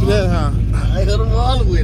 that, huh? I hit them all the way.